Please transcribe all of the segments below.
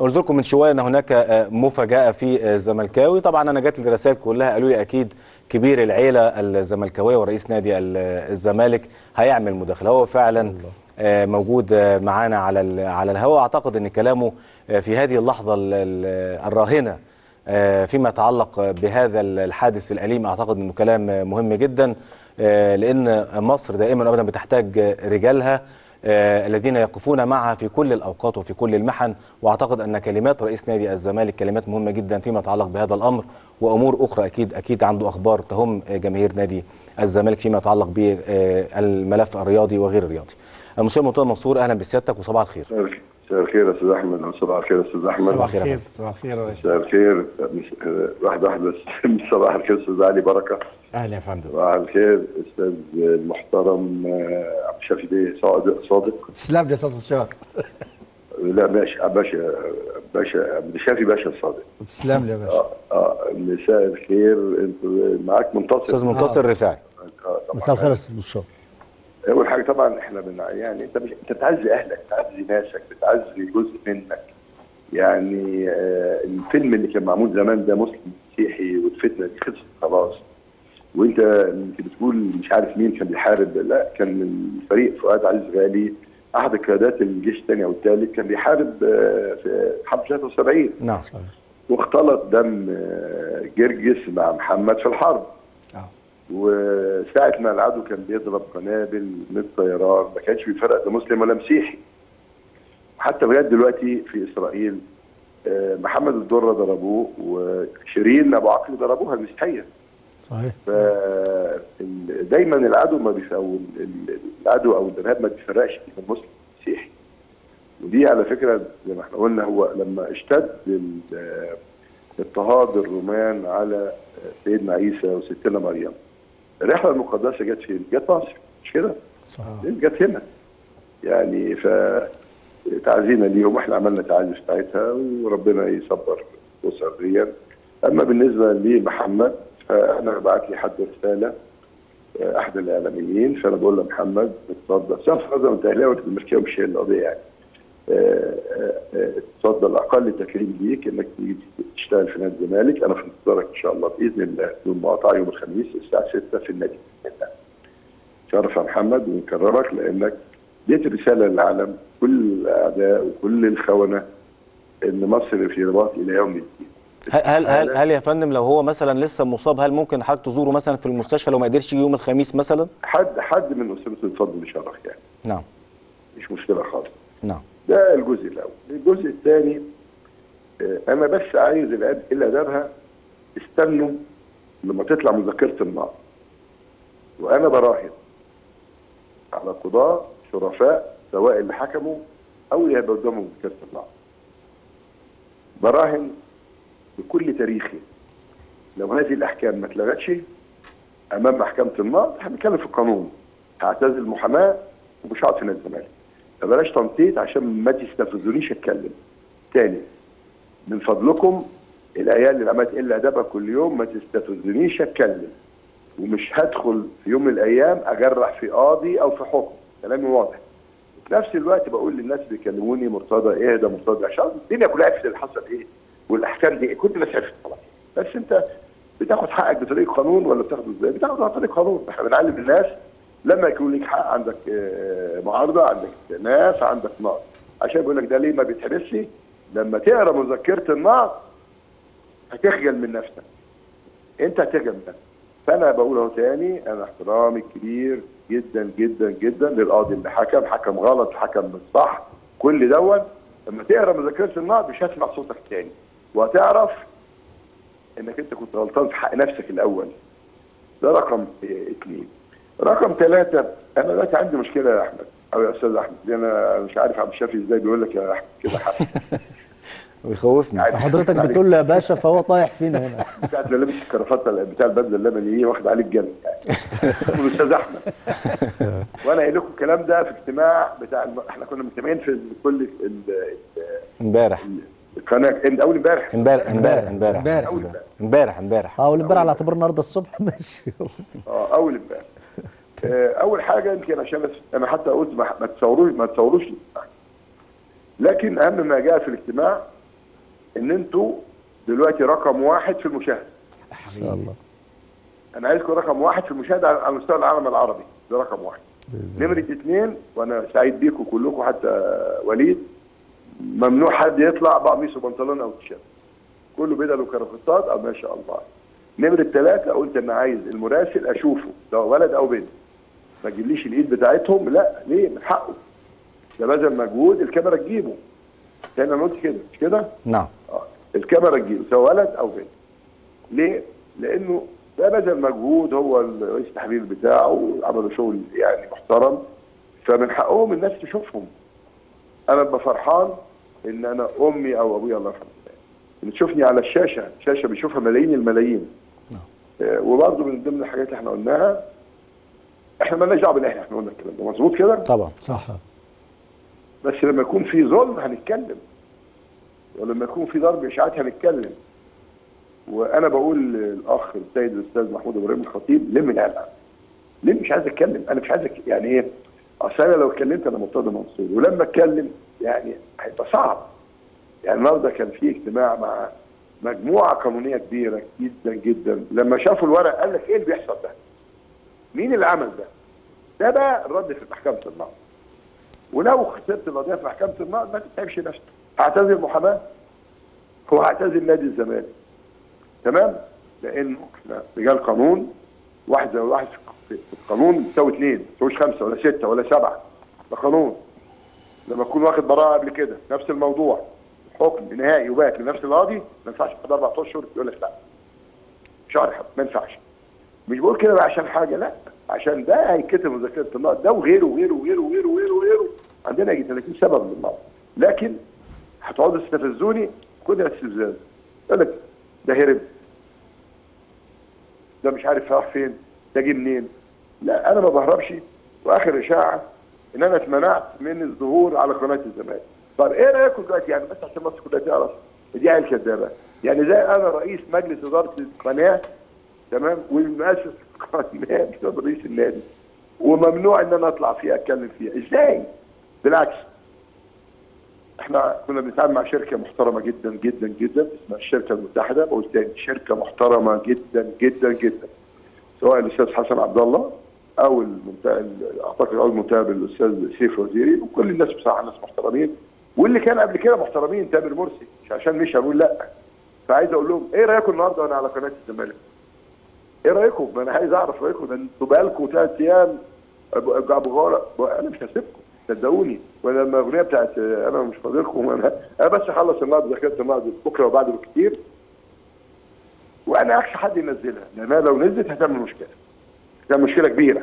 قلت لكم من شوية إن هناك آه، مفاجأة في آه، الزملكاوي طبعا أنا جات لي الرسائل كلها قالوا لي أكيد كبير العيلة الزملكاوية ورئيس نادي ال- الزمالك هيعمل مداخلة. هو فعلا آه، موجود آه، معانا على على الهواء. أعتقد إن كلامه آه، في هذه اللحظة ال- ال- الراهنة آه، فيما يتعلق بهذا الحادث الأليم أعتقد أنه كلام مهم جدا آه، لأن مصر دائما وأبدا بتحتاج رجالها. آه، الذين يقفون معها في كل الأوقات وفي كل المحن. وأعتقد أن كلمات رئيس نادي الزمالك كلمات مهمة جدا فيما يتعلق بهذا الأمر وأمور أخرى أكيد أكيد عنده أخبار تهم جماهير نادي الزمالك فيما يتعلق بالملف الرياضي وغير الرياضي. المستشار مرتضى منصور أهلا بسيادتك وصباح الخير. مساء الخير يا أستاذ أحمد. صباح الخير يا أستاذ أحمد. صباح الخير صباح الخير يا ريس. مساء الخير. آه، واحد واحد بس صباح الخير أستاذ علي. بركة. أهلا يا فندم. صباح الخير أستاذ المحترم آه، عبد الشافي بيه صادق. صادق. تسلم لي يا أستاذ الشهر لا باشا باشا باشا عبد الشافي باشا صادق. تسلم لي يا باشا. آه آه مساء الخير. انت معاك منتصر؟ أستاذ منتصر الرفاعي آه، طبعاً. مساء الخير يا أستاذ الشهر أول حاجة طبعا إحنا بن يعني أنت مش أنت بتعزي أهلك بتعزي ناسك بتعزي جزء منك. يعني آه الفيلم اللي كان معمول زمان ده مسلم مسيحي والفتنة دي خلصت خلاص. وأنت انت بتقول مش عارف مين كان بيحارب لا كان من فريق فؤاد عزيز غالي أحد قيادات الجيش الثاني أو الثالث كان بيحارب آه في حرب 73 نعم واختلط دم آه، جرجس مع محمد في الحرب. وساعة ما العدو كان بيضرب قنابل من الطيران ما كانش بيفرق ده مسلم ولا مسيحي. حتى لغاية دلوقتي في إسرائيل آه، محمد الدره ضربوه وشيرين أبو عقل ضربوها المسيحية. صحيح. ف دايما العدو ما أو ال- ال- العدو أو الإرهاب ما بيفرقش بين المسلم والمسيحي. ودي على فكرة زي ما إحنا قلنا هو لما اشتد آه، اضطهاد الرومان على آه، سيدنا عيسى وستنا مريم. الرحلة المقدسة جت فين؟ جت مصر مش كده؟ صح جت هنا. يعني ف تعزينا ليهم إحنا عملنا تعازي ساعتها وربنا يصبر اسر دي أما بالنسبة لمحمد فأنا بعت لي حد رسالة آه، أحد الإعلاميين فأنا بقول له محمد اتفضل. صف نظر انت اهلاوي زملكاوي مش القضية يعني. آه، آه، آه، اتفضل أقل تكريم ليك إنك تيجي تشتغل في نادي الزمالك. أنا في انتظارك إن شاء الله بإذن الله بدون مقاطعه يوم الخميس الساعة 6 في النادي. شرف يا محمد ونكررك لأنك ديت رسالة للعالم كل الأعداء وكل الخونة إن مصر في رباط إلى يوم الدين. هل هل هل, هل يا فندم لو هو مثلا لسه مصاب هل ممكن حضرتك تزوره مثلا في المستشفى لو ما قدرش يجي يوم الخميس مثلا؟ حد حد من أسرته يتفضل يشرف يعني. نعم. مش مشكلة خالص. نعم. ده الجزء الأول. الجزء الثاني آه، أنا بس عايز اللي ادابها استنوا لما تطلع مذكره النار. وأنا براهن على قضاة شرفاء سواء اللي حكموا أو اللي هيبقى قدامهم مذكره براهن بكل تاريخي لو هذه الأحكام ما اتلغتش أمام محكمه النار إحنا بنتكلم في القانون هعتزل المحاماة ومش هقعد في الزمالك. فبلاش تنطيط عشان ما تستفزونيش اتكلم. تاني من فضلكم العيال اللي عماله تقل ادبها كل يوم ما تستفزونيش اتكلم. ومش هدخل في يوم من الأيام أجرح في قاضي أو في حكم. كلامي واضح. في نفس الوقت بقول للناس اللي بيكلموني مرتضى ده مرتضى؟ عشان الدنيا كلها عرفت اللي حصل إيه والأحكام دي إيه. كل الناس عرفت طبعا. بس أنت بتاخد حقك بطريق قانون ولا بتاخده إزاي؟ بتاخده عن طريق قانون. إحنا بنعلم الناس لما يكون لك حق عندك آه، معارضة عندك ناس عندك نقد عشان بيقول لك ده ليه ما بيتحبسش؟ لما تقرأ مذكرة النقد هتخجل من نفسك. انت هتخجل من نفسك. فأنا بقول أهو تاني أنا احترامي الكبير جدا جدا جدا للقاضي اللي حكم حكم غلط حكم مش صح كل دوت. لما تقرأ مذكرة النقد مش هتسمع صوتك تاني. وهتعرف إنك أنت كنت غلطان في حق نفسك الأول. ده رقم اثنين رقم ثلاثة أنا دلوقتي عندي مشكلة يا أحمد أو يا أستاذ أحمد دي أنا مش عارف عبد الشافي إزاي بيقول لك يا أحمد كده حق ويخوفني. حضرتك بتقول له يا باشا فهو طايح فينا هنا. بتاع اللي لابس الكرافته بتاع البدله اللبني دي واخد عليه الجنة يعني. الاستاذ أحمد. وأنا قايل لكم الكلام ده في اجتماع بتاع الم... إحنا كنا مجتمعين في كل ال- ال- امبارح. القناة أول امبارح. امبارح امبارح امبارح. امبارح. أول امبارح. امبارح امبارح. آه والامبارح على اعتبار النهارده الصبح. ماشي. آه أول امبارح. أول حاجة يمكن عشان بس أنا حتى قلت ما, ما تصوروش ما تصوروش. لكن أهم ما جاء في الاجتماع إن أنتوا دلوقتي رقم واحد في المشاهدة. إن شاء الله. أنا عايزكم رقم واحد في المشاهدة على- مستوى العالم العربي. ده رقم واحد. نمرة اثنين وأنا سعيد بيكم كلكم حتى وليد ممنوع حد يطلع بقميص وبنطلون أو تيشيرت. كله بدل وكرافتات أو ما شاء الله. نمرة ثلاثة قلت أنا عايز المراسل أشوفه ده ولد أو بنت. ما تجيبليش الإيد بتاعتهم لا ليه؟ من حقه. ده بذل مجهود الكاميرا تجيبه. تاني أنا قلت كده مش كده؟ نعم. آه. الكاميرا تجيبه سواء ولد أو بنت. ليه؟ لأنه ده بذل مجهود هو رئيس التحرير بتاعه عملوا شغل يعني محترم فمن حقهم الناس تشوفهم. أنا ببقى فرحان إن أنا أمي أو أبويا الله يرحمه. تشوفني على الشاشة الشاشة بيشوفها ملايين الملايين. آه، وبرضه من ضمن الحاجات اللي إحنا قلناها إحنا مالناش دعوة بالأهلي إحنا قلنا الكلام ده. مظبوط كده؟ طبعا. صح. بس لما يكون في ظلم هنتكلم. ولما يكون في ضرب إشاعات هنتكلم. وأنا بقول للأخ السيد الأستاذ محمود إبراهيم الخطيب لم العلقه ليه مش عايز أتكلم؟ أنا مش عايز أك- يعني إيه؟ أصل أنا لو اتكلمت أنا مرتضى منصور. ولما أتكلم يعني هيبقى صعب. يعني النهارده كان في اجتماع مع مجموعة قانونية كبيرة جدا جدا. لما شافوا الورق قال لك إيه اللي بيحصل ده؟ مين اللي عمل ده؟ ده بقى الرد في محكمة النقض ولو خسرت القضية في محكمة النقض ما تتعبش نفسك هعتذر محاماة. هو هعتذر نادي الزمالك. تمام؟ لأنه إحنا رجال قانون. واحد زي واحد في القانون يساوي اثنين ما يساويش خمسة ولا ستة ولا سبعة. ده قانون. لما تكون واخد براءة قبل كده نفس الموضوع حكم نهائي وباك لنفس القاضي ما ينفعش بعد أربع أشهر يقول لك لا. شهر حب. ما ينفعش. مش بقول كده بقى عشان حاجة لا. عشان ده هيتكتب مذكره النقد ده وغيره وغيره وغيره وغيره وغيره وغيره. عندنا يجي 30 سبب للنقد لكن هتقعدوا تستفزوني كل استفزاز. يقول لك ده هرب. ده مش عارف راح فين. ده جه منين. لا أنا ما بهربش. وآخر إشاعة إن أنا اتمنعت من الظهور على قناة الزمالك. طب إيه رايكم دلوقتي يعني بس عشان مصر كلها تعرف دي عيل كدابة. يعني زي أنا رئيس مجلس إدارة القناة تمام؟ القناه بسبب رئيس النادي. وممنوع إن أنا أطلع فيها أتكلم فيها. إزاي؟ بالعكس. إحنا كنا بنتعامل مع شركة محترمة جدا جدا جدا. اسمها الشركة المتحدة. بقول تاني شركة محترمة جدا جدا جدا. سواء الأستاذ حسن عبد الله أو المنتهى أعتقد اول منتهى الاستاذ سيف وزيري. وكل الناس بصراحة ناس محترمين. واللي كان قبل كده محترمين تامر مرسي. مش عشان مش هنقول لأ. فعايز أقول لهم إيه رأيكم النهارده وأنا على قناة الزمالك؟ إيه رأيكم؟ ما أنا عايز اعرف رأيكم. ده أنتوا بقالكم ثلاث أيام ابو غارة. أنا مش هسيبكم. صدقوني. وأنا لما الاغنيه بتاعت أنا مش فاضلكم أنا أنا بس اخلص النهارده ذاكرت النهارده. بكرة وبعده بكتير. وأنا اخشى حد ينزلها. لأنها لو نزلت هتعمل مشكلة. هتعمل مشكلة كبيرة.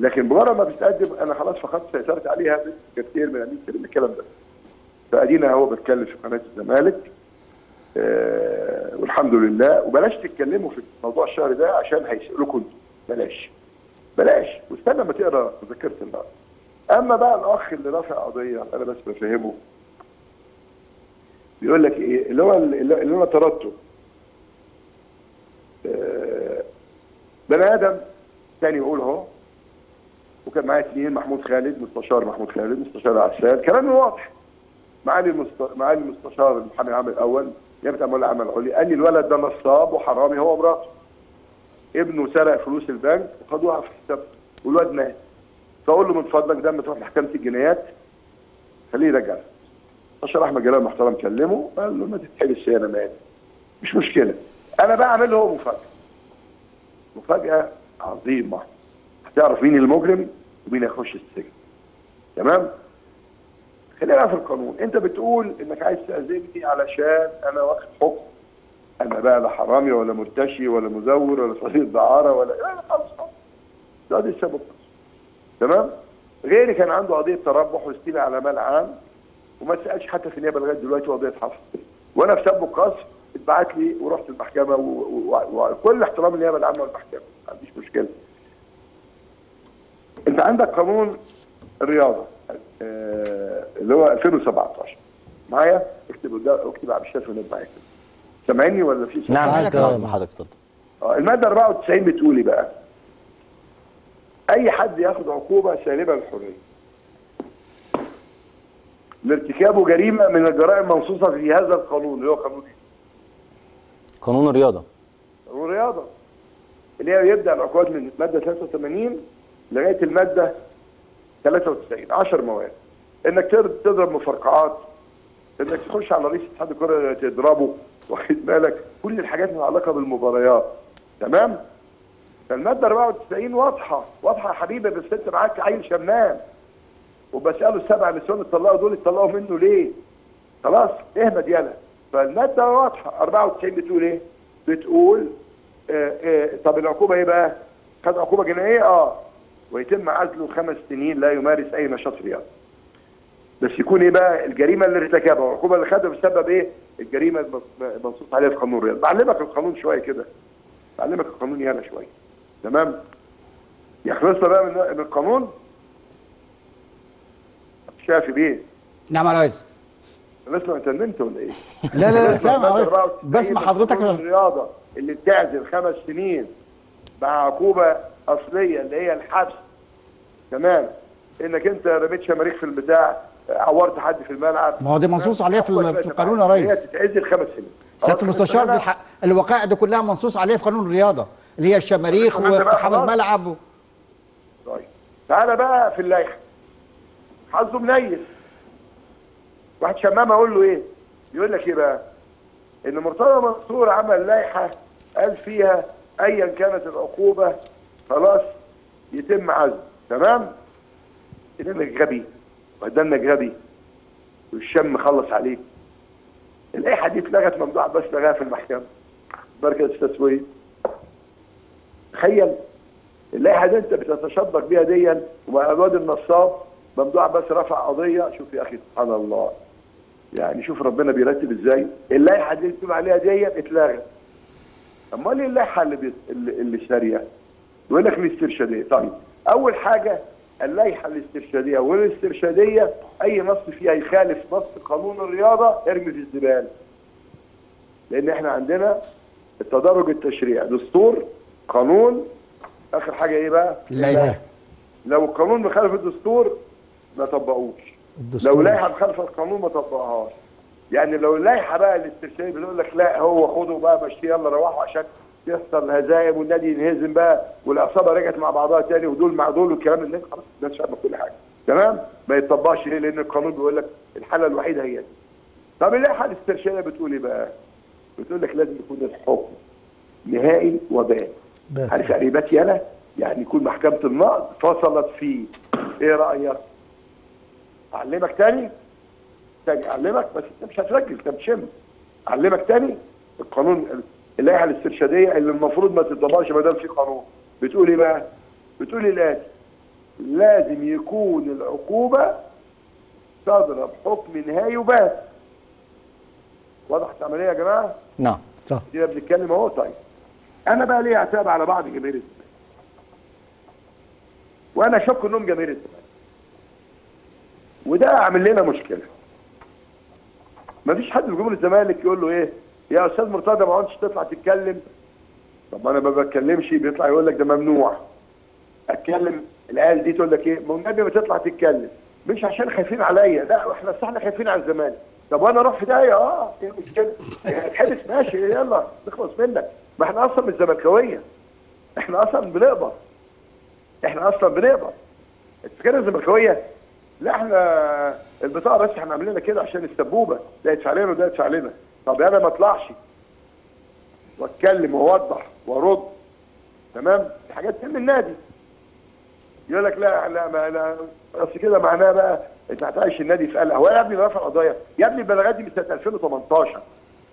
لكن بمجرد ما بتتقدم. أنا خلاص فقدت سيطرت عليها. كتير من الكلام ده. فأدينا هو بتكلم في قناة الزمالك. آه والحمد لله. وبلاش تتكلموا في موضوع الشهر ده عشان هيسألوكم. أنتوا بلاش. بلاش. واستنى ما تقرأ مذكره النهارده. أما بقى الأخ اللي رافع قضية أنا بس بفهمه. بيقول لك إيه؟ اللي هو اللي أنا طردته آه بني آدم تاني يقول أهو. وكان معايا اثنين محمود خالد مستشار محمود خالد مستشار عسال. كلامي واضح. معالي. معالي المستشار المحامي العام الأول. جابت اموال العمل قال لي الولد ده نصاب وحرامي هو ومراته. ابنه سرق فلوس البنك وخدوها في حساب والواد مات. فأقول له من فضلك ده تروح محكمة الجنايات خليه يرجع المستشار أحمد جلال محترم كلمه قال له ما تتحبس أنا مالي مش مشكلة. أنا بقى اعمل له مفاجأة. مفاجأة عظيمة. هتعرف مين المجرم؟ ومين هيخش السجن. تمام؟ خلينا في القانون. انت بتقول انك عايز تأذيني علشان أنا واخد حكم. أنا بقى لا حرامي ولا مرتشي ولا مزور ولا صديق دعاره ولا لا خلاص ده دي السبب. تمام؟ غيري كان عنده قضية تربح واستيلاء على مال عام وما تسالش حتى في النيابة لغاية دلوقتي قضيه حفظ. وأنا في سب القصف اتبعت لي ورحت المحكمة وكل احترام النيابة العامة والمحكمة. ما عنديش مشكلة. انت عندك قانون الرياضة. اللي هو 2017 معايا اكتب اكتب على الشاشه ونبقى معايا كده سامعني ولا في صوت؟ نعم معاك. نعم حضرتك اتفضل آه، المادة 94 بتقول إيه بقى؟ أي حد ياخد عقوبة سالبة للحرية لارتكابه جريمة من الجرائم المنصوصه في هذا القانون اللي هو قانون إيه؟ قانون الرياضة قانون الرياضة اللي هي يبدأ العقوبات من الماده 83 لغاية المادة 93 10 مواد. إنك تضرب مفرقعات إنك تخش على رئيس اتحاد الكرة تضربه واخد بالك؟ كل الحاجات المتعلقه بالمباريات. تمام؟ فالمادة 94 واضحة واضحة يا حبيبي بس أنت معاك عيل شمام. وبسأله السبع نسوان اتطلقوا دول اتطلقوا منه ليه؟ خلاص اهمد يلا. فالمادة واضحة 94 بتقول إيه؟ بتقول آه آه طب العقوبة إيه بقى؟ خد عقوبة جنائية؟ آه. ويتم عزله خمس سنين لا يمارس أي نشاط رياضي. بس يكون إيه بقى الجريمة اللي ارتكبها والعقوبه اللي خدها بسبب إيه؟ الجريمة المنصوص عليها في قانون الرياضة. بعلمك القانون شوية كده. بعلمك القانون يالا شوية. تمام؟ يخلصنا بقى من من القانون شافي بيه نعم يا ريس لسه انت نمت ولا إيه؟ لا لا لا سامع يا ريس. المادة 94 بسمع حضرتك الرياضة اللي بتعزل خمس سنين مع عقوبة اصليه اللي هي الحبس تمام إنك أنت رميت شماريخ في البتاع عورت حد في الملعب ما هو دي منصوص عليها في في القانون يا ريس. هي تتعزل خمس سنين سياده المستشار دي الوقائع دي كلها منصوص عليها في قانون الرياضة اللي هي الشماريخ واقتحام. الملعب و... طيب تعالى بقى في اللائحة حظه منيل واحد شمام أقول له إيه؟ يقول لك إيه بقى؟ إن مرتضى منصور عمل لائحة قال فيها ايا كانت العقوبة خلاص يتم عزله تمام؟ انك غبي وقدامك غبي والشم خلص عليك. اللائحه دي اتلغت ممدوح بس لغاها في المحكمة. بركة التسويه تخيل اللائحه دي أنت بتتشبك بيها ديا ومع الواد النصاب ممدوح بس رفع قضية. شوف يا أخي سبحان الله. يعني شوف ربنا بيرتب إزاي. اللائحه اللي بتقول عليها ديا اتلغت. امال إيه اللائحه اللي بي... اللي, ساريه يقول لك الاسترشاديه طيب أول حاجة اللائحة الاسترشادية. والاسترشادية أي نص فيها يخالف نص قانون الرياضة ارمي في الزبالة. لأن إحنا عندنا التدرج التشريعي. دستور قانون. آخر حاجة إيه بقى؟ اللائحة. لو القانون مخالف الدستور ما طبقوش. الدستور. لو لائحة مخالفة القانون ما طبقهاش. يعني لو اللائحة بقى الاسترشادية بتقول لك لا هو خدوا بقى مشي يلا روحوا عشان يحصل هزايم والنادي ينهزم بقى والعصابة رجعت مع بعضها تاني ودول مع دول والكلام اللي خلاص الناس فاهمة كل حاجة تمام ما يطبقش ليه لأن القانون بيقول لك الحالة الوحيدة هي دي طب اللائحه الاسترشاديه بتقول إيه بقى؟ بتقول لك لازم يكون الحكم نهائي وبان. عارف يعني بات يالا؟ يعني يكون محكمة النقض فصلت فيه إيه رأيك؟ أعلمك تاني؟ تاني أعلمك بس أنت مش هتركز أنت بتشم أعلمك تاني القانون اللائحة الاسترشادية اللي المفروض ما تطبقش ما دام في قانون. بتقول إيه بقى؟ بتقول إيه الاتي لازم يكون العقوبة صادره بحكم نهائي وبس. وضحت العملية يا جماعة؟ نعم صح. كده بنتكلم اهو طيب. أنا بقى ليه اعتاب على بعض جماهير الزمالك. وأنا اشك إنهم جماهير الزمالك. وده عامل لنا مشكلة. مفيش حد في جمهور الزمالك يقول له إيه؟ يا أستاذ مرتضى ما عدتش تطلع تتكلم؟ طب أنا ما بتكلمش بيطلع يقول لك ده ممنوع. أتكلم؟ العيال دي تقول لك إيه؟ ما النبي ما تطلع تتكلم. مش عشان خايفين عليا لا إحنا اصل إحنا خايفين على الزمالك. طب وأنا أروح في داهيه آه إيه المشكلة؟ اتحبس ماشي يلا نخلص منك. ما إحنا أصلا مش زملكاوية. إحنا أصلا بنقبض. إحنا أصلا بنقبض. الفكرة الزملكاويه لا إحنا البطاقة بس إحنا عاملينها كده عشان السبوبة. ده يدفع لنا وده يدفع لنا. طب أنا ما اطلعش. واتكلم واوضح وارد. تمام؟ الحاجات من النادي. يقول لك لا لا ما لا. اصل كده معناه بقى انت هتعيش النادي في قلق. هو يا ابني رافع قضايا. يا ابني البلاغات دي من سنة 2018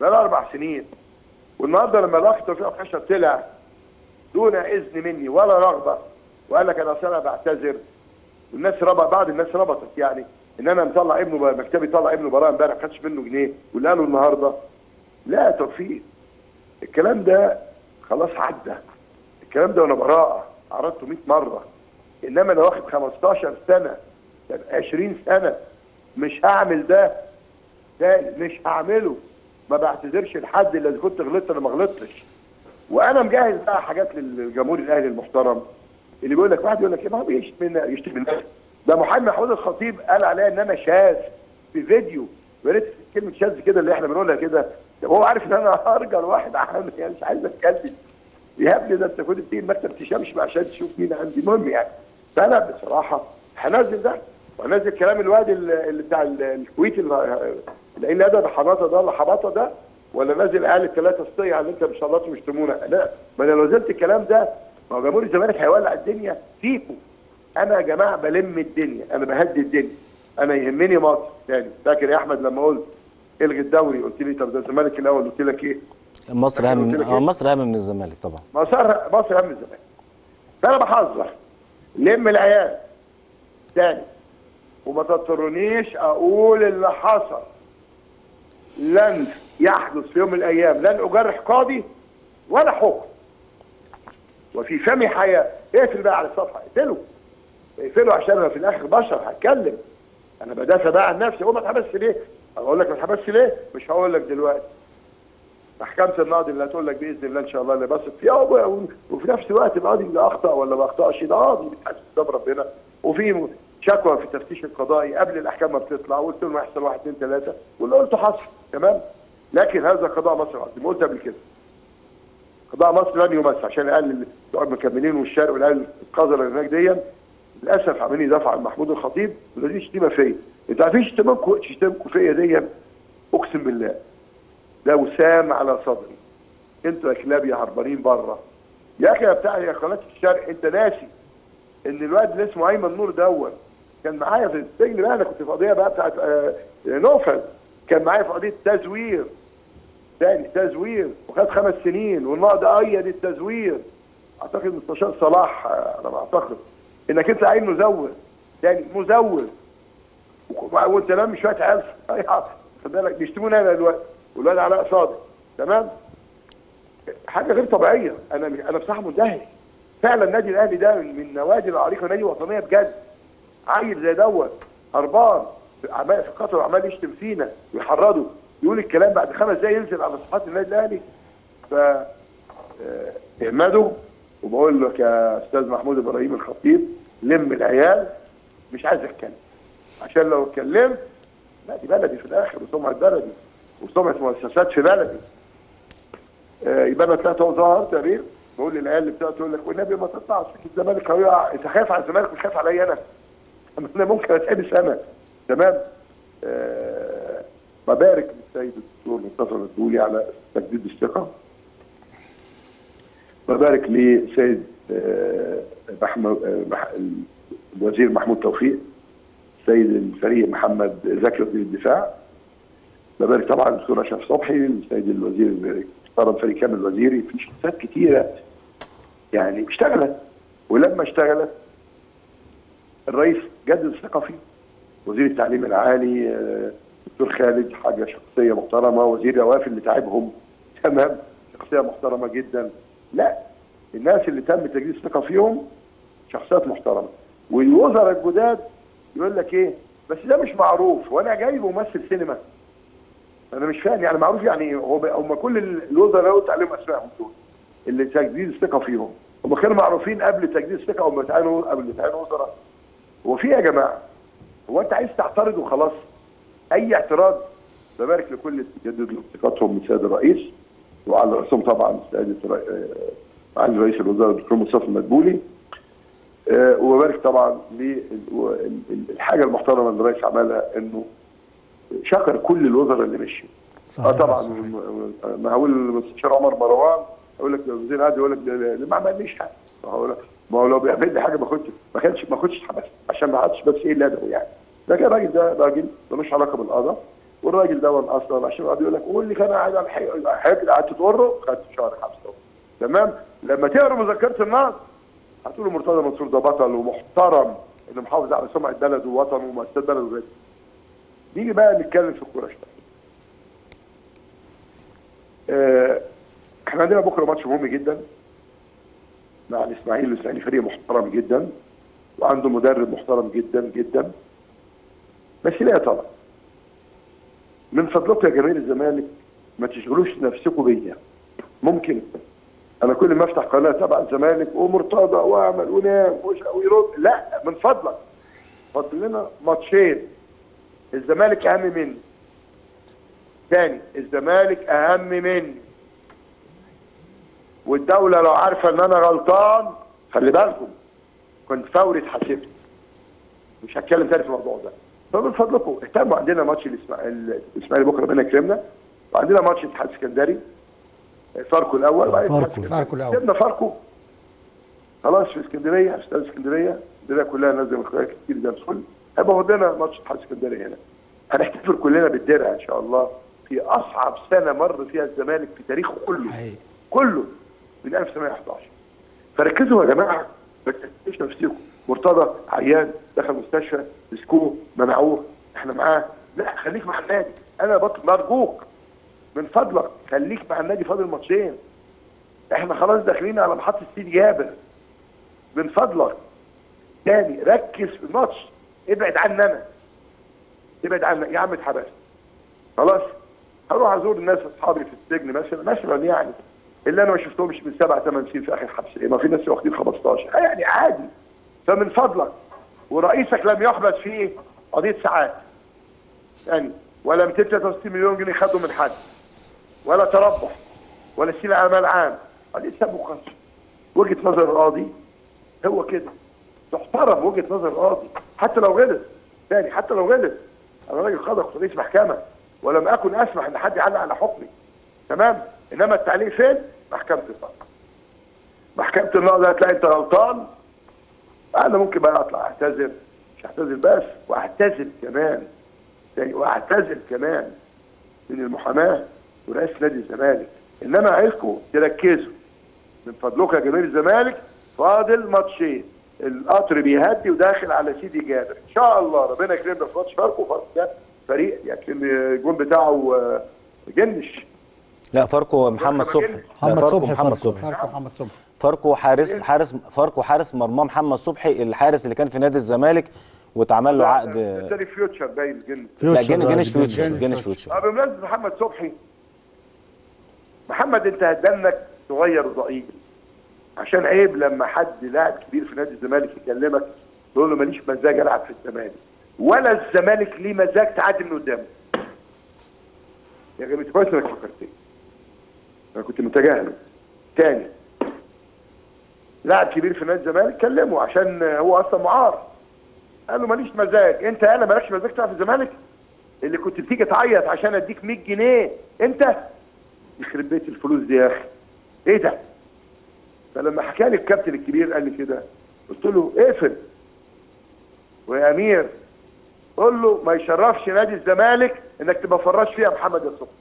بقى لها أربع سنين. والنهاردة لما الأخ توفيق خشب طلع دون إذن مني ولا رغبة وقال لك أنا اصل بعتذر والناس ربط بعض الناس ربطت يعني. ان أنا مطلع ابنه مكتبي طلع ابنه براءة امبارح ما خدش منه جنيه واللي قاله النهارده لا يا توفيق الكلام ده خلاص عدى. الكلام ده وأنا براءة عرضته 100 مرة. إنما أنا واخد 15 سنة يعني 20 سنة مش هعمل ده تاني مش هعمله. ما بعتذرش لحد إلا إذا كنت غلطت أنا ما غلطتش. وأنا مجهز بقى حاجات للجمهور الأهلي المحترم اللي بيقول لك واحد يقول لك إيه ما هو بيشتم يشتم الناس ده محمد محمود الخطيب قال عليا إن أنا شاذ في فيديو. يا ريت كلمة شاذ كده اللي إحنا بنقولها كده. طب هو عارف إن أنا هرجل واحد عامل يعني مش عايز أتكلم. يا ابني ده أنت كنت بتيجي المكتب تشمش عشان تشوف مين عندي. المهم يعني فأنا بصراحة هنزل ده وهنزل كلام الواد اللي بتاع ال- الكويت اللي قايل ده حباطه ده اللي حباطه ده ولا نازل قال الثلاثه الصيع اللي أنت مش الله ويشتمونا لا ما أنا لو نزلت الكلام ده ما هو جمهور الزمالك هيولع الدنيا. فيكم أنا يا جماعة بلم الدنيا أنا بهدي الدنيا. أنا يهمني مصر تاني. فاكر يا أحمد لما قلت إلغي الدوري قلت لي طب ده الزمالك الأول قلت لك إيه؟ مصر أهم قلت لك آه، إيه؟ مصر أهم من الزمالك طبعا. مصر مصر أهم الزمالك. فانا بحذر. لم العيال تاني. وما تضطرونيش أقول اللي حصل. لن يحدث في يوم من الأيام. لن أجرح قاضي ولا حكم. وفي فمي حياة. اقفل بقى على الصفحة. اقفله اقفله عشان أنا في الآخر بشر هتكلم. أنا بدافع بقى عن نفسي هو ما اتحبسش ليه؟ أقول لك ما اتحبسش ليه؟ مش هقول لك دلوقتي. محكمة النقضي اللي هتقول لك بإذن الله إن شاء الله اللي بثق فيها وفي نفس الوقت القاضي اللي أخطأ ولا ما أخطأش. ده قاضي بيتحاسب قدام ربنا. وفي شكوى في التفتيش القضائي قبل الأحكام ما بتطلع وقلت لهم هيحصل واحد اثنين ثلاثة واللي قلته حصل. تمام؟ لكن هذا قضاء مصر العظيم قلت قبل كده. قضاء مصر لن يمس عشان العيال اللي بتوع المكملين والشرق والعيال القذرة هناك دي للأسف عاملين يدافعوا عن محمود الخطيب ودي شتيمه فيا أنتوا عارفين شتيمكم شتيمكم فيا دي أقسم بالله. ده وسام على صدري. أنتوا يا كلاب يا هربانين بره. يا أخي يا بتاع يا قناة الشرق أنت ناسي إن الواد اللي اسمه أيمن نور دون كان معايا في السجن بقى. أنا كنت في قضية بقى بتاعت آه، نوفل. كان معايا في قضية تزوير تاني تزوير وخد خمس سنين. والنقض أيد التزوير. أعتقد مستشار صلاح آه، على ما أعتقد. إنك أنت عين مزور تاني مزور وأنت لم شوية عيال صغيرة، خد بالك بيشتموني أنا دلوقتي والواد علاء صادق. تمام؟ حاجة غير طبيعية. أنا أنا بصراحة مندهش فعلا النادي الأهلي ده من النوادي العريقة نادي وطنية بجد. عيل زي دوت هربان. عمال في قطر وعمال يشتم فينا ويحرضه يقول الكلام بعد خمس دقايق ينزل على صفحات النادي الأهلي. ف اهمده وبقول لك يا أستاذ محمود إبراهيم الخطيب لم العيال مش عايز اتكلم عشان لو اتكلمت لا دي بلدي في الآخر وسمعة بلدي وسمعة مؤسسات في بلدي. آه، يبقى أنا طلعت ظهرت يا بيه بقول للعيال اللي بتاعته تقول لك والنبي ما تطلعش في الزمالك هيقع انت خايف على الزمالك مش خايف عليا أنا. أنا ممكن اتحبس أنا تمام؟ آه ببارك للسيد الدكتور مصطفى مدبولي على تجديد الثقة. ببارك لسيد آه، آه، الوزير محمود توفيق السيد الفريق محمد زكي وزير الدفاع. ببارك طبعا الدكتور أشرف صبحي السيد الوزير محترم فريق كامل الوزيري في شخصيات كتيرة يعني اشتغلت ولما اشتغلت الرئيس جدد الثقه فيه وزير التعليم العالي آه، دكتور خالد حاجة شخصية محترمة وزير روافد اللي تعبهم. تمام شخصية محترمة جدا. لا الناس اللي تم تجديد الثقة فيهم شخصيات محترمة. والوزراء الجداد يقول لك إيه؟ بس ده مش معروف وأنا جايبه ممثل سينما. أنا مش فاهم يعني معروف يعني؟ هو هم كل الوزراء اللي قلت عليهم أسمائهم دول اللي تجديد الثقة فيهم. هم كانوا معروفين قبل تجديد الثقة أو تعينوا قبل تعينوا وزراء هو في يا جماعة هو أنت عايز تعترض وخلاص؟ أي اعتراض؟ ببارك لكل اللي جدد ثقتهم من السيد الرئيس وعلى رأسهم طبعا سياده معالي رئيس الوزراء الدكتور مصطفى المدبولي آه، وببارك طبعا للحاجه المحترمة اللي الرئيس عملها إنه شكر كل الوزراء اللي مشوا آه طبعا ما هقول المستشار عمر مروان أقول لك الوزير عادي يقول لك ما عمليش حاجة. ما هو ما هو لو بيعمل لي حاجة ما كنتش ما كانش ما كنتش اتحبست عشان ما حدش بس إيه اللي أدعو يعني. لكن الراجل ده راجل ملوش علاقة بالقضاء والراجل ده أصلا عشان قاعد يقول لك قول لي كان قاعد على الحقيقة قعدت تقره خدت شهر حبس تمام؟ لما تقرا مذكره النقد هتقولوا مرتضى منصور ده بطل ومحترم إنه محافظ على سمعه بلده ووطنه ومؤسسات بلده وغيره. نيجي بقى نتكلم في الكورة شوية. آه، إحنا عندنا بكرة ماتش مهم جدا مع الإسماعيلي الإسماعيلي فريق محترم جدا وعنده مدرب محترم جدا جدا. بس ليه يا من فضلكم يا جماهير الزمالك ما تشغلوش نفسكم بيا. ممكن. أنا كل ما أفتح قناة تبع الزمالك ومرتضى وأعمل ونام ويرد لا من فضلك. فضل لنا ماتشين. الزمالك أهم مني تاني الزمالك أهم مني والدولة لو عارفة إن أنا غلطان خلي بالكم كنت فوري اتحاسبت مش هتكلم تاني في الموضوع ده. فمن فضلكم اهتموا. عندنا ماتش الإسماعيلي بكرة ربنا يكرمنا وعندنا ماتش الاتحاد السكندري فاركو الأول وبعدين فاركو. فاركو الأول. سيبنا فاركو. خلاص في اسكندرية استاد اسكندرية. اسكندريه كلها نازلة من خلال كتير زي الفل. هيبقى فاضلنا ماتش الاتحاد السكندري هنا. هنحتفل كلنا بالدرع إن شاء الله في أصعب سنة مر فيها الزمالك في تاريخه كله. حقيقي. كله. من 1911 فركزوا يا جماعة. ما تكتبوش نفسكم مرتضى عيان دخل مستشفى مسكوه منعوه. إحنا معاه. لا خليك مع النادي. أنا بطلب مرجوك. من فضلك خليك مع النادي فاضل ماتشين. إحنا خلاص داخلين على محطة سيدي جابر. من فضلك. تاني ركز في الماتش. ابعد عني أنا. ابعد عني. يا عم اتحبست خلاص؟ هروح أزور الناس أصحابي في السجن مثلا. مثلا يعني. اللي أنا ما شفتهمش من سبع ثمان سنين في آخر حبسيه ما في ناس واخدين 15 يعني عادي. فمن فضلك. ورئيسك لم يحبس في قضية ساعات. يعني ولا 263 مليون جنيه خدوا من حد. ولا تربح ولا سيل اعمال عام. سب وقذف وجهة نظر القاضي هو كده. تحترم وجهة نظر القاضي حتى لو غلط. تاني حتى لو غلط. أنا راجل كنت رئيس محكمة ولم أكن أسمح إن حد يعلق على حكمي. تمام؟ إنما التعليق فين؟ محكمة النقض محكمة النقض هتلاقي أنت غلطان. أنا ممكن بقى أطلع أعتذر. مش أعتذر بس وأعتذر كمان. وأعتذر كمان من المحاماة. ورئيس نادي الزمالك. انما عايزكم تركزوا. من فضلكم يا جماهير الزمالك فاضل ماتشين. القطر بيهدي وداخل على سيدي جابر. إن شاء الله ربنا يكرمنا في ماتش فاركو فاركو ده. فريق يعني الجون بتاعه آه، جنش. لا فاركو محمد صبحي. محمد فاركو صبحي، محمد. صبحي. فاركو محمد صبحي. فاركو حارس حارس فاركو حارس مرمى محمد صبحي الحارس اللي كان في نادي الزمالك واتعمل له عقد. فيوتشر باين جن لا جنش جن- فيوتشر جن جنش فيوتشر. فيوتشر آه بمناسبة محمد صبحي محمد انت هتدنك صغير وضئيل. عشان عيب لما حد لاعب كبير في نادي الزمالك يكلمك تقول له ماليش مزاج ألعب في الزمالك. ولا الزمالك ليه مزاج تعدي من قدامه. يا جماعة كويس إنك فكرتني. أنا كنت متجاهله تاني. لاعب كبير في نادي الزمالك كلمه عشان هو أصلا معار. قال له ماليش مزاج. أنت أنا مالكش مزاج تلعب في الزمالك؟ اللي كنت بتيجي تعيط عشان أديك 100 جنيه. أنت؟ يخرب بيت الفلوس دي يا أخي. إيه ده؟ فلما حكى لي الكابتن الكبير قال لي كده. قلت له اقفل. ويا أمير قول له ما يشرفش نادي الزمالك إنك تبقى فراش فيها محمد الصبحي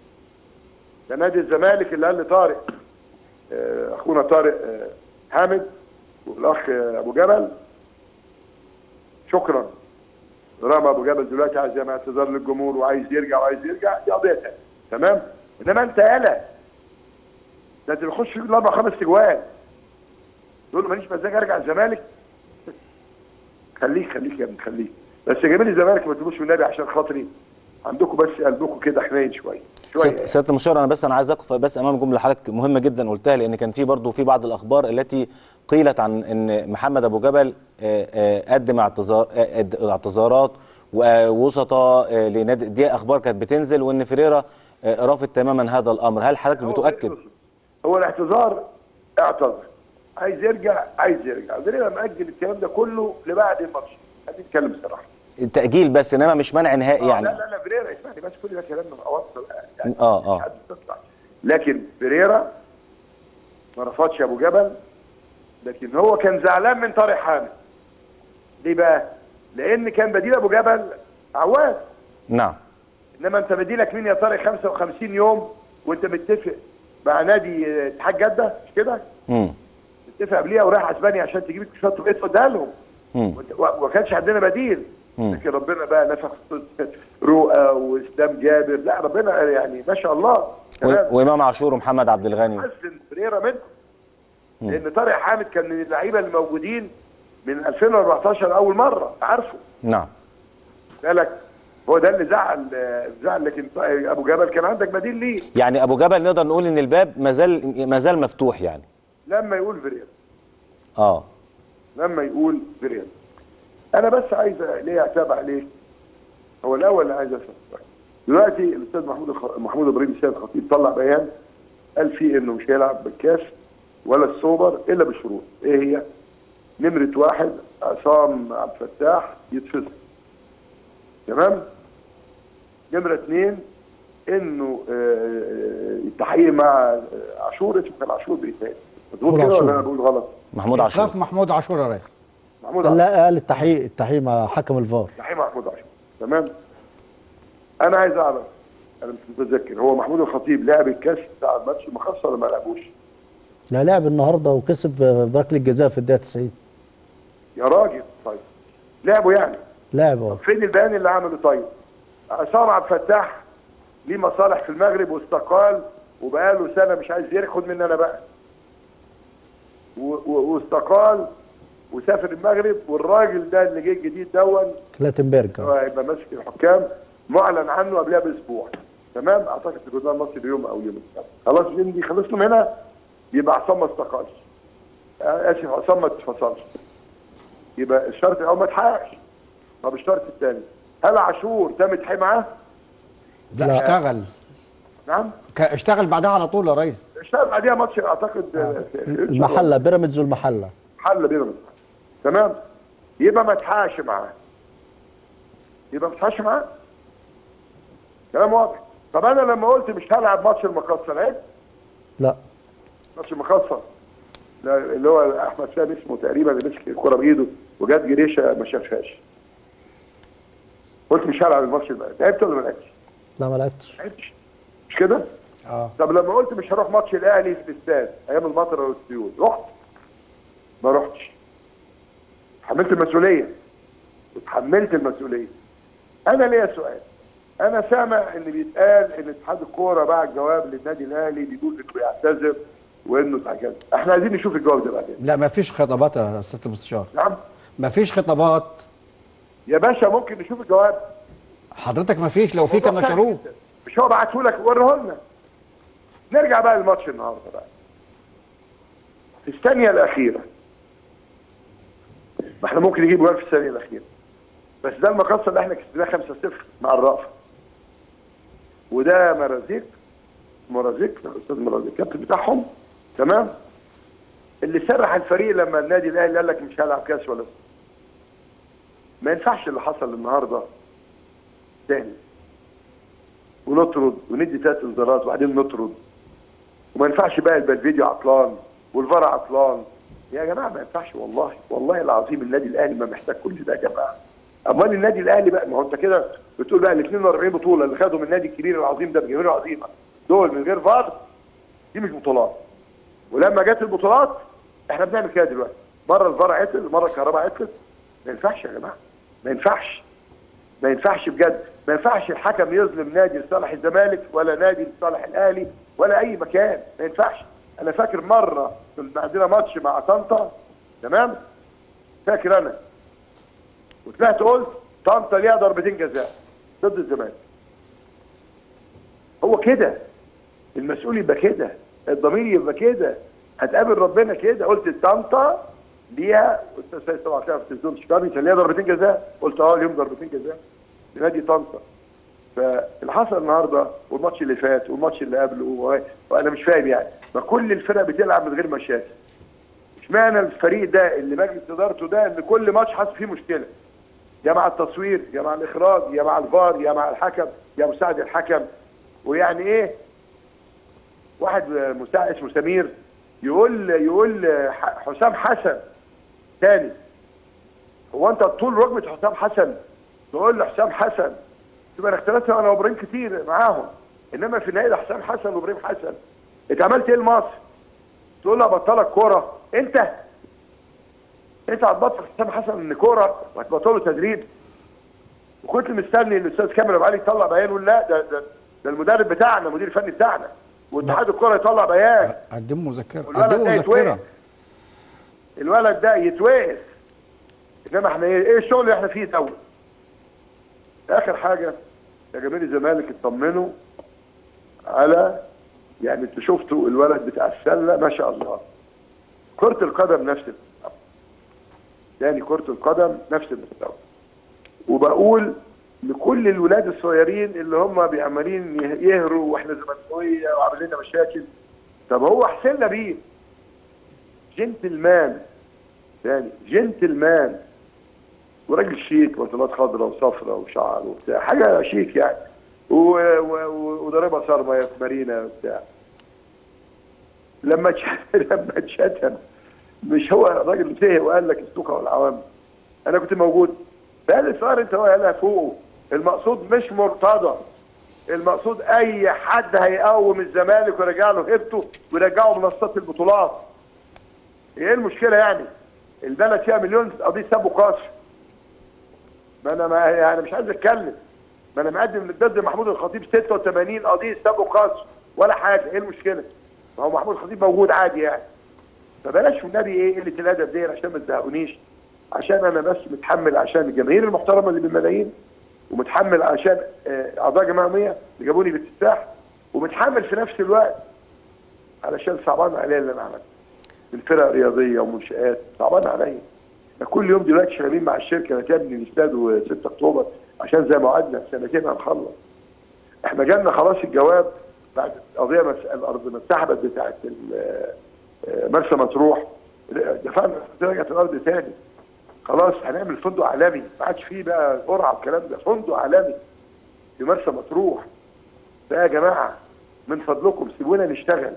ده نادي الزمالك اللي قال لي طارق آه، أخونا طارق آه، حامد والأخ آه، أبو جبل. شكرا. رامي أبو جبل دلوقتي عايز يعمل اعتذار للجمهور وعايز يرجع وعايز يرجع دي قضيه تمام؟ إنما أنت يالا ده أنت بتخش في الأربع خمس اجوال تقول له ماليش مزاج أرجع الزمالك. خليك خليك يا ابني خليك. بس جميل الزمالك ما تبقوش والنبي عشان خاطري. عندكم بس قلبكم كده حنين شوية. شوية. سيادة المشير أنا بس أنا عايز أقف بس أمام جملة حضرتك مهمة جدا قلتها لأن كان في برضه في بعض الأخبار التي قيلت عن إن محمد أبو جبل آه، آه، قدم اعتذار آه، اعتذارات ووسطاء لنادي دي أخبار كانت بتنزل وإن فيريرا آه، رافض تماما هذا الأمر. هل حضرتك بتؤكد هو الاعتذار اعتذر. عايز يرجع عايز يرجع. ودليل مأجل الكلام ده كله لبعد الماتش. خلينا نتكلم بصراحة. تاجيل بس إنما مش منع نهائي آه، يعني. لا لا لا بريرا اسمعني بس كل ده كلام اوصل يعني آه آه. لكن بريرا ما رفضش أبو جبل لكن هو كان زعلان من طارق حامد. ليه بقى؟ لأن كان بديل أبو جبل عواد. نعم. إنما أنت بديلك مين يا طارق 55 يوم وأنت متفق مع نادي آه، اتحاد جدة مش كده؟ امم متفق قبليها ورايح أسبانيا عشان تجيب وقت تديها لهم. وما كانش عندنا بديل. لكن ربنا بقى نفخ رؤى وإسلام جابر. لا ربنا يعني ما شاء الله. وإمام عاشور ومحمد عبد الغني. حسن فريرا منه مم. لأن طارق حامد كان من اللعيبة الموجودين من 2014 أول مرة. عارفه؟ نعم. بالك هو ده اللي زعل زعل لكن أبو جبل كان عندك بديل ليه؟ يعني أبو جبل نقدر نقول إن الباب ما زال ما زال مفتوح يعني. لما يقول فريرا هو الأول اللي عايز أسأل. دلوقتي الأستاذ محمود الخ... محمود إبراهيم السيد الخطيب طلع بيان قال فيه إنه مش هيلعب بالكاس ولا السوبر إلا بشروط إيه هي؟ نمرة واحد عصام عبد الفتاح يتفصل تمام؟ نمره اثنين إنه آه، آه، التحقيق مع آه، عاشور اسمه كان عاشور بيتهيألي مظبوط محمود كده عاشور. ولا أنا بقول غلط؟ محمود عاشور ايقاف محمود عاشور يا ريس محمود عاشور لا قال التحقيق التحقيق مع حكم الفار تحقيق محمود عاشور تمام؟ أنا عايز أعرف أنا مش متذكر هو محمود الخطيب لعب الكاس بتاع الماتش المخصص ولا ما لعبوش؟ لا لعب النهارده وكسب بركلة الجزاء في الدقيقة 90 يا راجل طيب لعبوا يعني لاعب آه فين البيان اللي عمله؟ طيب؟ عصام عبد الفتاح ليه مصالح في المغرب واستقال وبقاله سنة مش عايز ياخد مني أنا بقى. واستقال وسافر المغرب والراجل ده اللي جه الجديد دون كلاتنبرج. هيبقى ماسك الحكام معلن عنه قبلها بأسبوع. تمام؟ أعتقد الجورنال المصري اليوم أو يوم السبت خلاص دي؟ من هنا يبقى عصام ما استقالش. آه، آسف عصام ما اتفصلش. يبقى الشرط الأول ما اتحققش. طب الشرط الثاني هل عاشور تم معاه؟ لا, لا. اشتغل. نعم. اشتغل بعدها على طول يا ريس. اشتغل بعديها ماتش أعتقد آه، في- المحلة بيراميدز والمحلة. حل بيراميدز. تمام. يبقى ما اتحققش معاه. يبقى ما اتحققش معاه. كلام واضح. طب أنا لما قلت مش هلعب ماتش المقصه لعبت لا. ماتش المقصه لا، اللي هو أحمد سامي اسمه تقريبا اللي مسك الكرة بإيده وجت جريشة ما شافهاش. قلت مش هلعب الماتش ده لعبت ولا ما لعبتش؟ لا ما لعبتش. ما لعبتش. مش كده؟ آه. طب لما قلت مش هروح ماتش الأهلي في الاستاد أيام المطر والسيول رحت؟ ما رحتش. حملت المسؤولية. وتحملت المسؤولية. أنا ليا سؤال. أنا سامع إن بيتقال إن اتحاد الكورة بعت جواب للنادي الأهلي بيقول إنه بيعتذر وإنه اتعجز إحنا عايزين نشوف الجواب ده بعدين. لا ما فيش خطابات يا أستاذ المستشار نعم. ما فيش خطابات يا باشا ممكن نشوف الجواب. حضرتك ما فيش لو في كان نشروه. مش هو بعته لك وريه لنا نرجع بقى للماتش النهارده بقى. في الثانية الأخيرة. ما إحنا ممكن نجيب جول في الثانية الأخيرة. بس ده المقصه اللي إحنا كسبناه 5-0 مع الرأفة. وده مرازيق مرازيق الأستاذ مرازيق الكابتن بتاعهم تمام؟ اللي سرح الفريق لما النادي الأهلي قال لك مش هلعب كاس ولا ما ينفعش اللي حصل النهارده تاني. ونطرد وندي ثلاث انذارات وبعدين نطرد. وما ينفعش بقى يبقى الفيديو عطلان والفار عطلان. يا جماعة ما ينفعش والله والله العظيم النادي الأهلي ما محتاج كل ده يا جماعة. أمال النادي الأهلي بقى ما هو أنت كده بتقول بقى ال 42 بطولة اللي خدهم النادي الكبير العظيم ده بجماهير عظيمة. دول من غير فار دي مش بطولات. ولما جت البطولات إحنا بنعمل كده دلوقتي. مرة الفار عطل مرة الكهرباء عطلت. ما ينفعش يا جماعة. ما ينفعش. ما ينفعش بجد. ما ينفعش الحكم يظلم نادي لصالح الزمالك ولا نادي لصالح الأهلي ولا أي مكان. ما ينفعش. أنا فاكر مرة كنا عندنا ماتش مع طنطا. تمام؟ فاكر أنا. وطلعت قلت طنطا ليها ضربتين جزاء ضد الزمالك. هو كده. المسؤول يبقى كده. الضمير يبقى كده. هتقابل ربنا كده. قلت طنطا ليها أستاذ سيد طبعا كده في التلفزيون شكرني كان ليها ضربتين جزاء قلت آه اليوم ضربتين جزاء. لنادي طنطا. فاللي حصل النهارده والماتش اللي فات والماتش اللي قبله وأنا مش فاهم يعني. ما كل الفرق بتلعب من غير مشاكل. اشمعنى الفريق ده اللي مجلس إدارته ده إن كل ماتش حصل فيه مشكلة؟ يا مع التصوير يا مع الإخراج يا مع الفار يا مع الحكم يا مساعد الحكم. ويعني إيه؟ واحد مساعد اسمه سمير يقول يقول حسام حسن تاني. هو أنت طول ركبه حسام حسن؟ تقول لحسام حسن. تبقى أنا اختلفت أنا وابراهيم كتير معاهم. إنما في النهاية ده حسام حسن وابراهيم حسن. انت عملت إيه لمصر؟ تقول له هبطلك كورة. أنت؟ أنت هتبطل حسام حسن إن كورة وهتبطله تدريب. وكنت مستني الأستاذ كامل أبو علي يطلع بيان يقول لا ده ده, ده المدرب بتاعنا المدير الفني بتاعنا. واتحاد الكورة يطلع بيان. قدموا مذكرة ده مذكرة. الولد ده يتوقف. إنما إحنا إيه إيه الشغل اللي إحنا فيه دوت؟ آخر حاجة يا جماهير الزمالك اطمنوا على يعني أنتوا شفتوا الولد بتاع السلة ما شاء الله. كرة القدم نفس المستوى يعني كرة القدم نفس المستوى وبقول لكل الولاد الصغيرين اللي هم بيعملين يه- يهروا وإحنا زملكاوية وعاملين لنا مشاكل طب هو حسنا بيه؟ جنتلمان. يعني جنتلمان. وراجل شيك بنطلونات خضراء وصفراء وشعر وبتاع. حاجة شيك يعني. وضاربها صارمه في مارينا وبتاع. لما لما اتشتم مش هو الراجل زهق وقال لك السوكه والعوام. أنا كنت موجود. فقال صار أنت قالها فوقه. المقصود مش مرتضى. المقصود أي حد هيقوم الزمالك ويرجع له هيبته ويرجعه منصات البطولات. إيه المشكلة يعني؟ البلد فيها مليون قضية سب وقصف ما أنا ما يعني مش عايز أتكلم. ما أنا مقدم ضد محمود الخطيب 86 قضية سب وقصف ولا حاجة. إيه المشكلة؟ ما هو محمود الخطيب موجود عادي يعني. فبلاش والنبي إيه قلة الأدب دي عشان ما تزهقونيش. عشان أنا بس متحمل عشان الجماهير المحترمة اللي بالملايين ومتحمل عشان آه، أعضاء جماعة 100 اللي جابوني باكتساح ومتحمل في نفس الوقت علشان صعبان عليا اللي أنا عملته. من فرق رياضيه ومنشآت صعبان عليا. كل يوم دلوقتي شغالين مع الشركة نتبني الإستاد و6 أكتوبر عشان زي ما وعدنا سنتين هنخلص. إحنا جالنا خلاص الجواب بعد قضية. الأرض ما اتسحبت بتاعت آه، مرسى مطروح. دفعنا رجعت الأرض تاني. خلاص هنعمل فندق عالمي. ما عادش فيه بقى قرعة والكلام ده. فندق عالمي في مرسى مطروح. ده يا جماعة من فضلكم سيبونا نشتغل.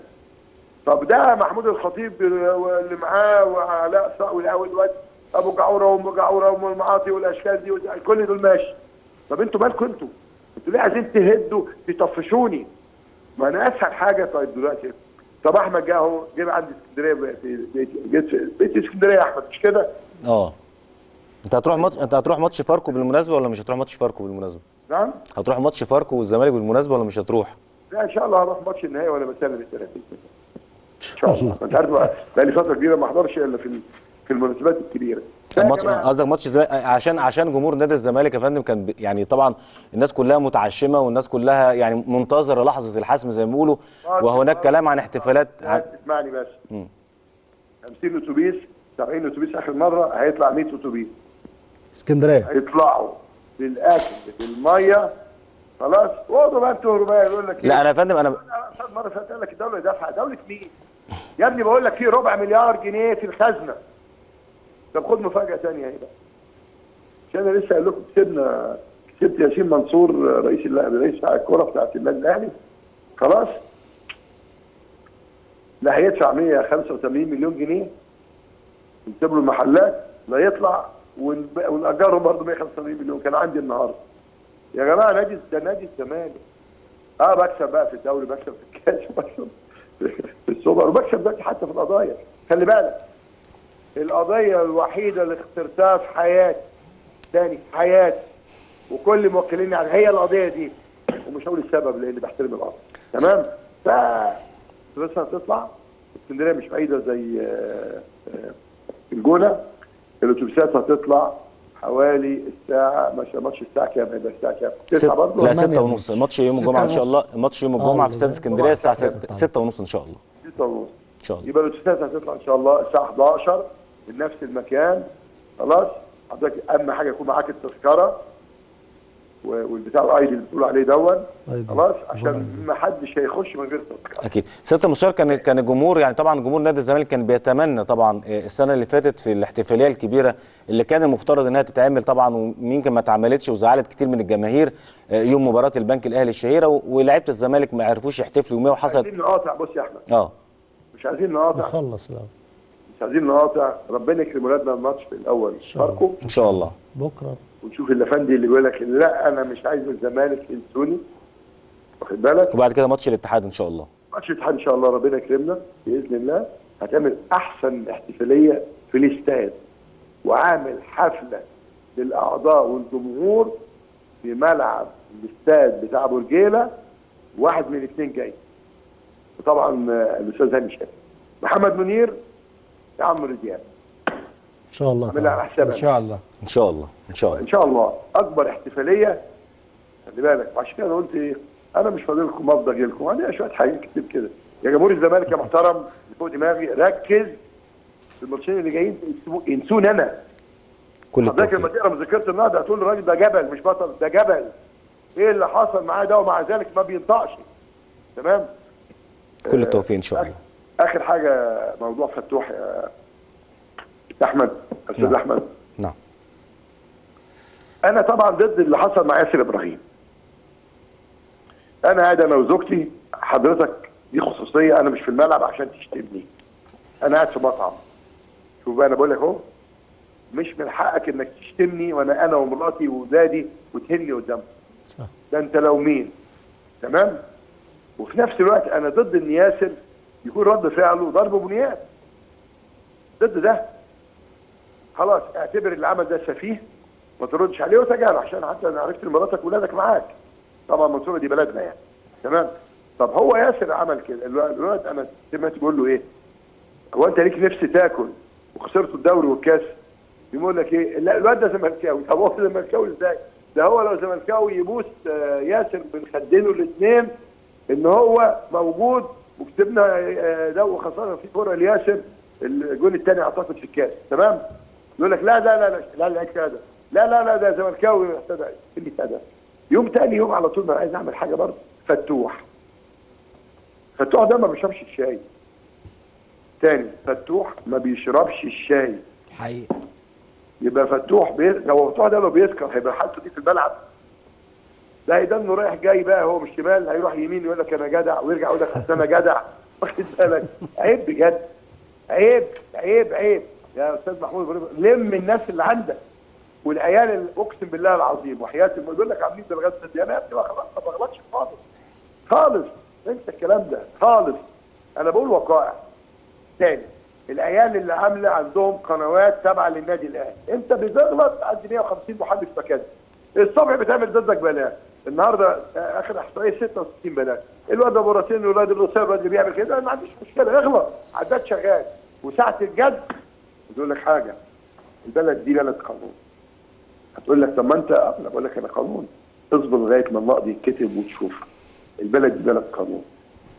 طب ده محمود الخطيب واللي معاه وعلاء صقر والواد أبو جعورة وأم جعورة وأم المعاطي والأشكال دي كل دول ماشي طب أنتوا مالكم أنتوا؟ أنتوا ليه عايزين تهدوا تطفشوني؟ ما أنا أسهل حاجة طيب دلوقتي طب أحمد جه أهو جه عندي اسكندرية جيت بيت اسكندرية يا أحمد مش كده؟ آه أنت هتروح ماتش أنت هتروح ماتش فاركو بالمناسبة ولا مش هتروح ماتش فاركو بالمناسبة نعم؟ هتروح ماتش فاركو والزمالك بالمناسبة ولا مش هتروح لا إن شاء الله هروح ماتش النهائي ولا بتسليم الدرع ان شاء الله. انت عارف بقى لي فترة كبيرة ما أحضرش إلا في في المناسبات الكبيرة. قصدك ماتش عشان عشان جمهور نادي الزمالك يا فندم كان يعني طبعا الناس كلها متعشمة والناس كلها يعني منتظرة لحظة الحسم زي ما بيقولوا وهناك كلام عن احتفالات. عن اسمعني بس. مم. 50 أتوبيس 70 أتوبيس آخر مرة هيطلع 100 أتوبيس. اسكندرية. هيطلعوا. بالأكل بالمية. خلاص؟ واقعدوا بقى أنتوا بقى يقول لك لا أنا يا فندم أنا أنا مره فاتت قال لك الدولة دافعة دولة مين؟ يا ابني بقول لك في ربع مليار جنيه في الخزنة. طب خد مفاجأة ثانية اهي بقى. عشان أنا لسه قايل لكم كسبنا كسبت ياسين منصور رئيس اللاعب رئيس الكوره بتاعت النادي الأهلي. خلاص؟ لا هيدفع 185 مليون جنيه. نسيب له المحلات لا يطلع. ونأجره برضه 185 مليون. كان عندي النهارده. يا جماعة نادي ده نادي الزمالك. آه بكسب بقى في الدوري بكسب في الكاس بكسب. في السوبر. وبكسب دلوقتي حتى في القضايا. خلي بالك. القضية الوحيدة اللي خسرتها في حياتي. تاني في حياتي. وكل موكليني يعني هي القضية دي. ومش هقول السبب لأن بحترم القضية. تمام؟ ف بس هتطلع. اسكندرية مش بعيدة زي آه، آه، الجونة. الأتوبيسات هتطلع. حوالي الساعة مش ماتش الساعة كام؟ هيبقى الساعة كام؟ 9 برضه؟ لا ثمانية 6 ونص. الماتش يوم الجمعة إن شاء الله. الماتش يوم الجمعة في استاد إسكندرية الساعة 6 6 ونص إن شاء الله. 6 ونص. إن شاء الله. يبقى الاتوبيسات هتطلع إن شاء الله. الساعة 11 من نفس المكان. خلاص؟ حضرتك أهم حاجة يكون معاك التذكرة. والبتاع الايدي اللي بتقول عليه دون. خلاص عشان ما حدش هيخش من غير تذكره أكيد. سيادة المستشار كان كان الجمهور يعني طبعا جمهور نادي الزمالك كان بيتمنى طبعا آه، السنة اللي فاتت في الاحتفالية الكبيرة اللي كان المفترض إنها تتعمل طبعا ويمكن ما اتعملتش وزعلت كتير من الجماهير آه، يوم مباراة البنك الأهلي الشهيرة ولاعيبه الزمالك ما عرفوش يحتفلوا يوميها مش وحصلت عايزين نقاطع بص يا أحمد. آه. مش عايزين نقاطع. نخلص الأول. مش عايزين نقاطع. ربنا يكرم ولادنا الماتش في الأول. شاء الله. فاركو إن شاء الله. بكرة. ونشوف الافندي اللي بيقول لك لا أنا مش عايز الزمالك انسوني واخد بالك؟ وبعد كده ماتش الاتحاد إن شاء الله. ماتش الاتحاد إن شاء الله ربنا يكرمنا بإذن الله. هتعمل أحسن احتفالية في الاستاد. وعامل حفلة للأعضاء والجمهور في ملعب الاستاد بتاع ابو رجيله واحد من الاثنين جاي. وطبعا آه، الأستاذ هاني شاكر محمد منير يا عمرو دياب إن شاء الله عاملها على. حسابك. إن شاء الله. إن شاء الله إن شاء الله. إن شاء الله. أكبر احتفالية خلي بالك. وعشان كده أنا قلت إيه؟ أنا مش فاضل لكم افضل أجي لكم عندي شوية حاجات كتير كده. يا جمهور الزمالك يا محترم اللي فوق دماغي. ركز في الماتشين اللي جايين. ينسوني أنا. كل حضرتك التوفيق. لما تقرأ مذكره النهضه هتقول الراجل ده جبل مش بطل ده جبل. إيه اللي حصل معاه ده؟ ومع ذلك ما بينطقش. تمام؟ كل التوفيق إن شاء الله. آخر حاجة موضوع فتوح يا أحمد أستاذ نعم. أحمد. نعم. أنا طبعا ضد اللي حصل مع ياسر إبراهيم. أنا قاعد أنا وزوجتي حضرتك دي خصوصية أنا مش في الملعب عشان تشتمني. أنا قاعد في مطعم. شوف بقى أنا بقول لك أهو مش من حقك إنك تشتمني وأنا أنا ومراتي واولادي وتهني قدامهم ده أنت لو مين. تمام؟ وفي نفس الوقت أنا ضد إن ياسر يكون رد فعله ضرب بنيان. ضد ده. خلاص اعتبر اللي عمل ده سفيه ما تردش عليه وتجاهله عشان حتى أنا عرفت مراتك واولادك معاك. طبعا منصوره دي بلدنا يعني. تمام؟ طب هو ياسر عمل كده. الواد أنا سمعت بيقول له إيه؟ هو أنت ليك نفس تاكل وخسرت الدوري والكاس؟ يقول لك إيه؟ لا الواد ده زملكاوي. طب هو زملكاوي إزاي؟ ده هو لو زملكاوي يبوس آه، ياسر من خدينه الاثنين إن هو موجود وكسبنا آه، ده وخسرنا في كوره لياسر الجول الثاني أعتقد في الكاس. تمام؟ يقول لك لا لا لا لا لا لا لا لا لا ده زملكاوي ابتدى اللي ابتدى يوم تاني يوم على طول ما عايز اعمل حاجة برضه فتوح فتوح ده ما بيشربش الشاي تاني فتوح ما بيشربش الشاي حقيقي يبقى فتوح بي... لو فتوح ده لو بيسكر هيبقى حالته دي في الملعب لا ده انه رايح جاي بقى هو مش شمال هيروح يمين يقول لك أنا جدع ويرجع يقول لك أنا جدع واخد بالك عيب بجد عيب عيب عيب يا أستاذ محمود لم الناس اللي عندك والعيال أقسم بالله العظيم وحياة يقول لك عاملين درجات سديه أنا يا ابني ما بغلطش خالص خالص. انسى الكلام ده خالص. أنا بقول وقائع تاني العيال اللي عاملة عندهم قنوات تابعة للنادي الأهلي. أنت بتغلط عندي 150 محدث مكان الصبح بتعمل ضدك بلاغ النهارده آه، آخر إحصائية 66 بلاغ الواد أبو راسين والواد صابر اللي بيعمل كده ما عنديش مشكلة اغلط. عداد شغال. وساعة الجد بقول لك حاجة البلد دي بلد قانون هتقول لك طب ما أنت أنا بقول لك أنا قانون. اصبر لغاية ما النقد يتكتب وتشوف. البلد دي بلد قانون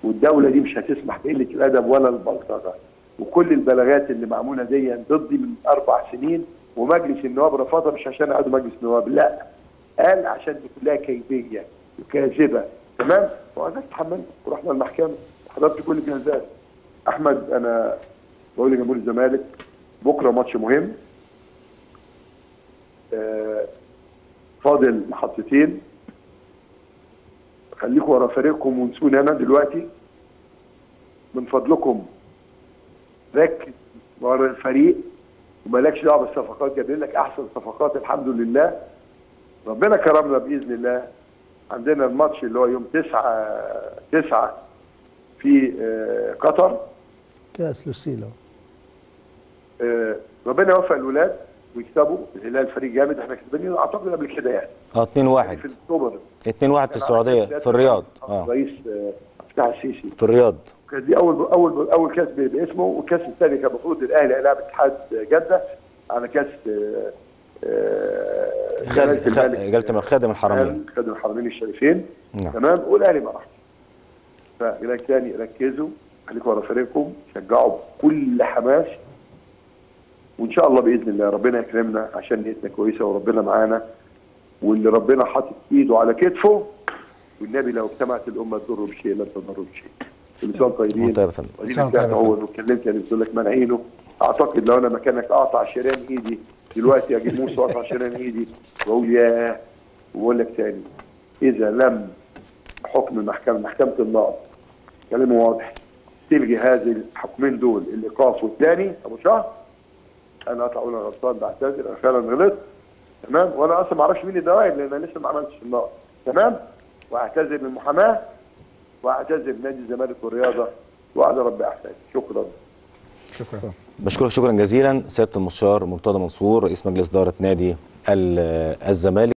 والدولة دي مش هتسمح بقلة الأدب ولا البلطجة. وكل البلاغات اللي معمولة دي ضدي من أربع سنين ومجلس النواب رفضها مش عشان اعادوا مجلس النواب لا. قال عشان دي كلها كيديه وكاذبة. تمام؟ وأنا اتحملت ورحنا المحكمة. حضرت كل الجهازات أحمد أنا بقول لجمهور الزمالك بكرة ماتش مهم. آه، فاضل محطتين. خليكم ورا فريقكم ونسوني أنا دلوقتي. من فضلكم ركز ورا الفريق. ومالكش دعوة بالصفقات جايبين لك أحسن صفقات الحمد لله. ربنا كرمنا بإذن الله. عندنا الماتش اللي هو يوم 9 9 في آه، قطر. كأس لوسيلو. ربنا يوفق الولاد ويكسبوا الهلال فريق جامد إحنا كسبانين. أعتقد قبل كده يعني. آه 2 1 في اكتوبر 2 1 في السعودية في الرياض. آه. رئيس آه، فتح السيسي. في الرياض. كانت دي أول أول أول كاس باسمه والكاس الثاني كان المفروض الأهلي هيلاعب اتحاد جدة على كاس آه، آه، خادم جلالة الملك. جلالة خادم الحرمين. خادم الحرمين الشريفين. نعم. تمام؟ والأهلي ما راحش. فهناك تاني ركزوا خليكم ورا فريقكم شجعوا بكل حماس. وإن شاء الله بإذن الله ربنا يكرمنا عشان نيتنا كويسة وربنا معانا. واللي ربنا حاطط إيده على كتفه والنبي لو اجتمعت الأمة تضر بشيء لا تضر بشيء. كل سنه طيبين. وانت يا فندم. واتكلمت يعني قلت لك منعينه. أعتقد لو أنا مكانك أقطع شريان إيدي. دلوقتي أجيب موسى وأقطع شريان إيدي. وأقول ياه. وبقول لك تاني. إذا لم حكم المحكمه محكمة النقض كلامه واضح. تلغي هذه الحكمين دول الإيقاف والثاني أبو شهر أنا أطلع أقول أنا غلطان بعتذر أنا فعلا غلطت. تمام؟ وأنا أصلا ما أعرفش مين الدوائر لأن أنا لسه ما عملتش النقض تمام؟ وأعتذر للمحاماه وأعتذر لنادي الزمالك والرياضة وعلى رب أحسن. شكرا. شكرا. بشكرك شكرا جزيلا. سيادة المستشار مرتضى منصور رئيس مجلس إدارة نادي ال- الزمالك.